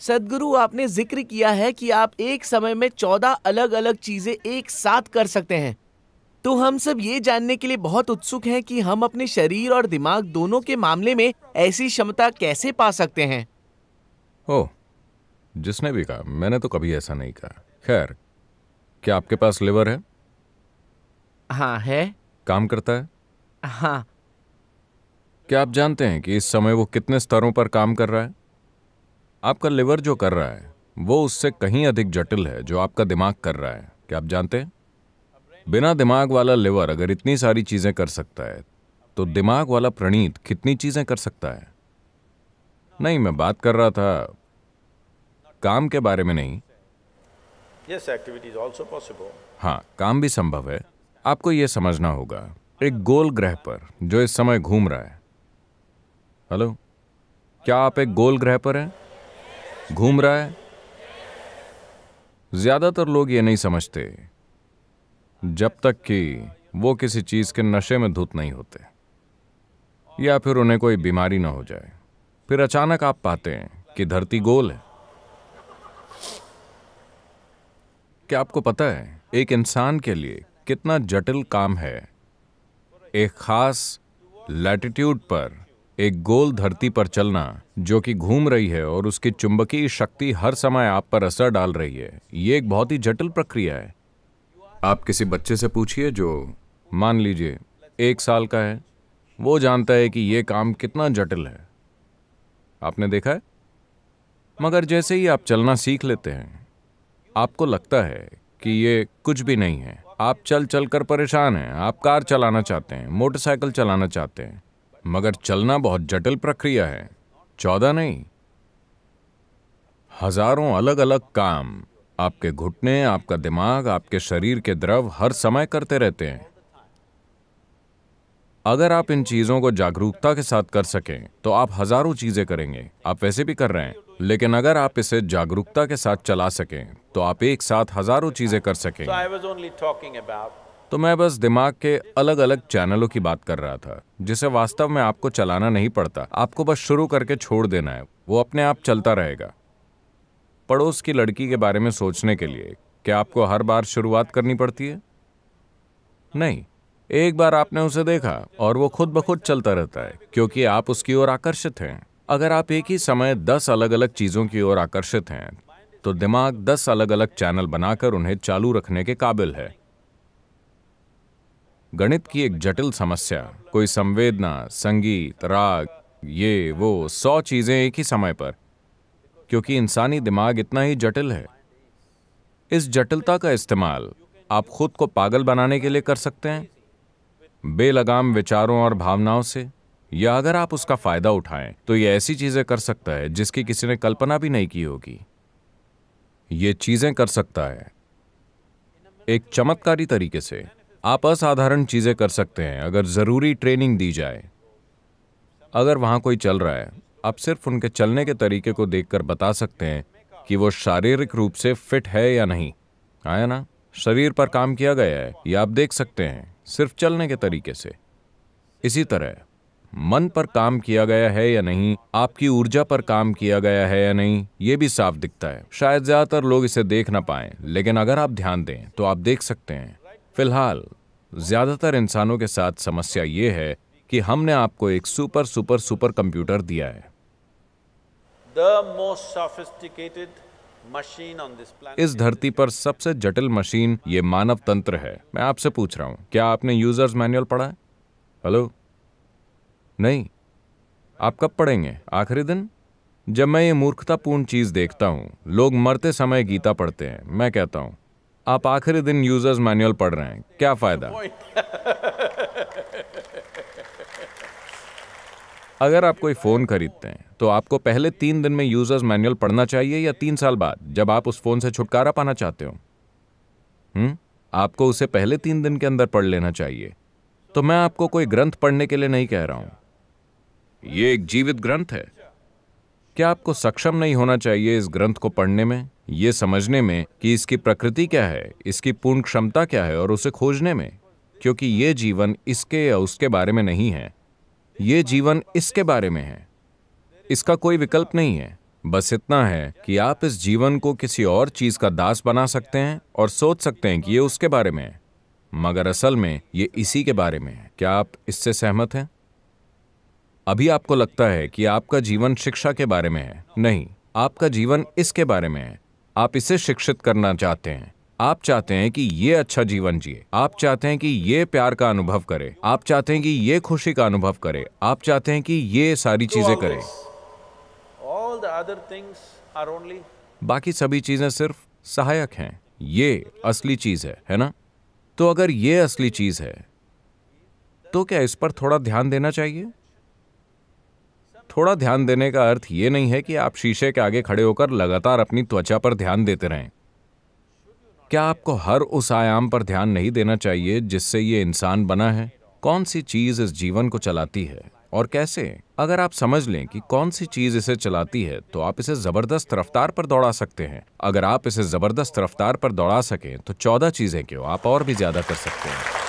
सदगुरु आपने ज़िक्र किया है कि आप एक समय में चौदह अलग अलग चीज़ें एक साथ कर सकते हैं। तो हम सब ये जानने के लिए बहुत उत्सुक हैं कि हम अपने शरीर और दिमाग दोनों के मामले में ऐसी क्षमता कैसे पा सकते हैं। ओह जिसने भी कहा मैंने तो कभी ऐसा नहीं कहा। खैर क्या आपके पास लिवर है? हाँ है। काम करता है? हाँ। क्या आप जानते हैं कि इस समय वो कितने स्तरों पर काम कर रहा है? आपका लिवर जो कर रहा है वो उससे कहीं अधिक जटिल है जो आपका दिमाग कर रहा है। क्या आप जानते हैं? बिना दिमाग वाला लिवर अगर इतनी सारी चीज़ें कर सकता है तो दिमाग वाला प्रणीत कितनी चीज़ें कर सकता है? नहीं मैं बात कर रहा था काम के बारे में नहीं। Yes. हाँ काम भी संभव है। आपको यह समझना होगा एक गोल ग्रह पर जो इस समय घूम रहा है। हेलो? क्या आप एक गोल ग्रह पर हैं? घूम रहा है। ज़्यादातर लोग ये नहीं समझते, जब तक कि वो किसी चीज़ के नशे में धुत नहीं होते, या फिर उन्हें कोई बीमारी ना हो जाए। फिर अचानक आप पाते हैं कि धरती गोल है। क्या आपको पता है, एक इंसान के लिए कितना जटिल काम है, एक खास लैटिट्यूड पर एक गोल धरती पर चलना, जो कि घूम रही है और उसकी चुंबकीय शक्ति हर समय आप पर असर डाल रही है, ये एक बहुत ही जटिल प्रक्रिया है। आप किसी बच्चे से पूछिए जो, मान लीजिए, एक साल का है, वो जानता है कि यह काम कितना जटिल है। आपने देखा है? मगर जैसे ही आप चलना सीख लेते हैं, आपको लगता है कि ये कुछ भी नहीं है। आप चल चल कर परेशान हैं, आप कार चलाना चाहते हैं, मोटरसाइकिल चलाना चाहते हैं मगर चलना बहुत जटिल प्रक्रिया है। चौदह नहीं। हज़ारों अलग अलग काम आपके घुटने, आपका दिमाग, आपके शरीर के द्रव हर समय करते रहते हैं। अगर आप इन चीज़ों को जागरूकता के साथ कर सकें तो आप हज़ारों चीज़ें करेंगे। आप वैसे भी कर रहे हैं, लेकिन अगर आप इसे जागरूकता के साथ चला सकें तो आप एक साथ हज़ारों चीज़ें कर सकें। So तो मैं बस दिमाग के अलग अलग चैनलों की बात कर रहा था, जिसे वास्तव में आपको चलाना नहीं पड़ता। आपको बस शुरू करके छोड़ देना है, वो अपने आप चलता रहेगा। पड़ोस की लड़की के बारे में सोचने के लिए, क्या आपको हर बार शुरुआत करनी पड़ती है? नहीं, एक बार आपने उसे देखा, और वो खुद ब खुद चलता रहता है, क्योंकि आप उसकी ओर आकर्षित हैं। अगर आप एक ही समय दस अलग अलग चीज़ों की ओर आकर्षित हैं तो दिमाग दस अलग अलग चैनल बनाकर उन्हें चालू रखने के काबिल है। गणित की एक जटिल समस्या। कोई संवेदना, संगीत, राग, ये, वो, सौ चीज़ें एक ही समय पर। क्योंकि इंसानी दिमाग इतना ही जटिल है। इस जटिलता का इस्तेमाल आप खुद को पागल बनाने के लिए कर सकते हैं। बेलगाम विचारों और भावनाओं से, या अगर आप उसका फ़ायदा उठाएँ तो ये ऐसी चीज़ें कर सकता है जिसकी किसी ने कल्पना भी नहीं की होगी। ये चीज़ें कर सकता है। एक चमत्कारी तरीके से आप असाधारण चीज़ें कर सकते हैं, अगर ज़रूरी ट्रेनिंग दी जाए। अगर वहाँ कोई चल रहा है, आप सिर्फ़ उनके चलने के तरीके को देखकर बता सकते हैं कि वो शारीरिक रूप से फिट है या नहीं। आया ना? शरीर पर काम किया गया है, ये आप देख सकते हैं, सिर्फ़ चलने के तरीके से। इसी तरह, मन पर काम किया गया है या नहीं, आपकी ऊर्जा पर काम किया गया है या नहीं, ये भी साफ़ दिखता है। शायद ज़्यादातर लोग इसे देख ना पाए, लेकिन अगर आप ध्यान दें तो आप देख सकते हैं। फ़िलहाल ज़्यादातर इंसानों के साथ समस्या ये है कि हमने आपको एक सुपर सुपर सुपर कंप्यूटर दिया है. इस धरती पर सबसे जटिल मशीन ये मानव तंत्र है। मैं आपसे पूछ रहा हूँ क्या आपने यूज़र्स मैनुअल पढ़ा है? हेलो? नहीं। आप कब पढ़ेंगे? आखिरी दिन? जब मैं ये मूर्खतापूर्ण चीज़ देखता हूँ लोग मरते समय गीता पढ़ते हैं मैं कहता हूँ आप आखिरी दिन यूज़र्स मैनुअल पढ़ रहे हैं। क्या फ़ायदा? अगर आप कोई फ़ोन खरीदते हैं तो आपको पहले तीन दिन में यूज़र्स मैनुअल पढ़ना चाहिए या तीन साल बाद, जब आप उस फ़ोन से छुटकारा पाना चाहते हो? हम्म? आपको उसे पहले तीन दिन के अंदर पढ़ लेना चाहिए। तो मैं आपको कोई ग्रंथ पढ़ने के लिए नहीं कह रहा हूँ। ये एक जीवित ग्रंथ है। क्या आपको सक्षम नहीं होना चाहिए इस ग्रंथ को पढ़ने में? ये समझने में कि इसकी प्रकृति क्या है, इसकी पूर्ण क्षमता क्या है और उसे खोजने में, क्योंकि ये जीवन इसके या उसके बारे में नहीं है। ये जीवन इसके बारे में है। इसका कोई विकल्प नहीं है। बस इतना है कि आप इस जीवन को किसी और चीज़ का दास बना सकते हैं और सोच सकते हैं कि ये उसके बारे में है। मगर असल में ये इसी के बारे में है। क्या आप इससे सहमत हैं? अभी आपको लगता है कि आपका जीवन शिक्षा के बारे में है। नहीं, आपका जीवन इसके बारे में है। आप इसे शिक्षित करना चाहते हैं। आप चाहते हैं कि ये अच्छा जीवन जिए। आप चाहते हैं कि ये प्यार का अनुभव करे। आप चाहते हैं कि ये खुशी का अनुभव करे। आप चाहते हैं कि ये सारी चीज़ें करे। only बाकी सभी चीज़ें सिर्फ़ सहायक हैं। ये असली चीज़ है है ना? तो अगर ये असली चीज़ है तो क्या इस पर थोड़ा ध्यान देना चाहिए? थोड़ा ध्यान देने का अर्थ ये नहीं है कि आप शीशे के आगे खड़े होकर लगातार अपनी त्वचा पर ध्यान देते रहें। क्या आपको हर उस आयाम पर ध्यान नहीं देना चाहिए जिससे ये इंसान बना है? कौन सी चीज़ इस जीवन को चलाती है? और कैसे? अगर आप समझ लें कि कौन सी चीज़ इसे चलाती है तो आप इसे ज़बरदस्त रफ्तार पर दौड़ा सकते हैं। अगर आप इसे ज़बरदस्त रफ्तार पर दौड़ा सकें तो चौदह चीज़ें क्यों? आप और भी ज़्यादा कर सकते हैं।